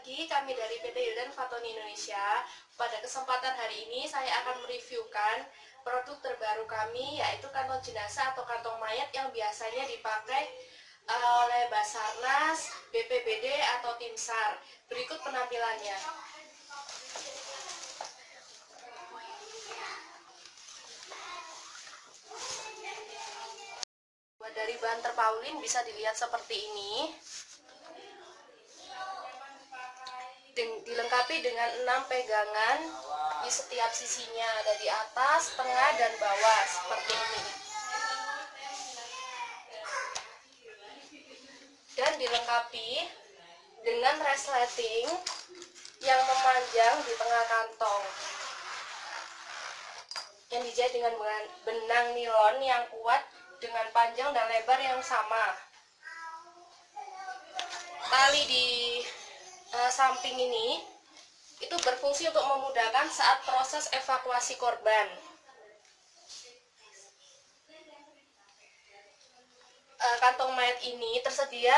lagi, kami dari PT Hildan Fatoni Indonesia. Pada kesempatan hari ini saya akan mereviewkan produk terbaru kami yaitu kantong jenazah atau kantong mayat yang biasanya dipakai eh, oleh Basarnas, BPBD atau tim SAR. Berikut penampilannya. Dari bahan terpaulin bisa dilihat seperti ini. Dilengkapi dengan enam pegangan di setiap sisinya ada di atas, tengah, dan bawah seperti ini. Dan dilengkapi dengan resleting yang memanjang di tengah kantong yang dijahit dengan benang- nilon yang kuat dengan panjang dan lebar yang sama. Tali di samping ini itu berfungsi untuk memudahkan saat proses evakuasi korban. Eh, kantong mayat ini tersedia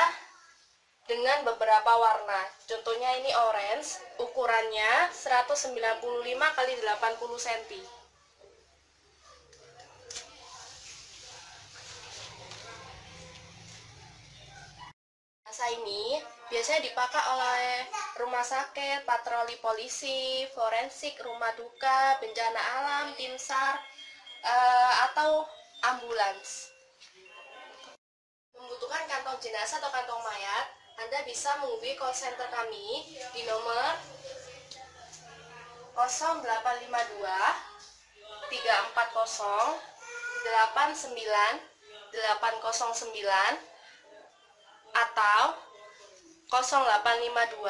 dengan beberapa warna. Contohnya ini orange, ukurannya 195 x 80 cm. Jasa ini biasanya dipakai oleh rumah sakit, patroli polisi, forensik, rumah duka, bencana alam, tim SAR, eh, atau ambulans. Membutuhkan kantong jenazah atau kantong mayat, Anda bisa menghubungi call center kami di nomor 0852 340 89 809 atau 0852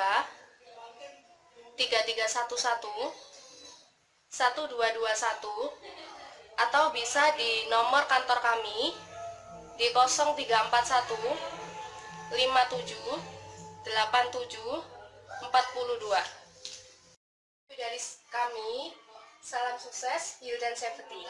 3311 1221 atau bisa di nomor kantor kami di 0341 57 87 42 dari kami salam sukses Hildan Safety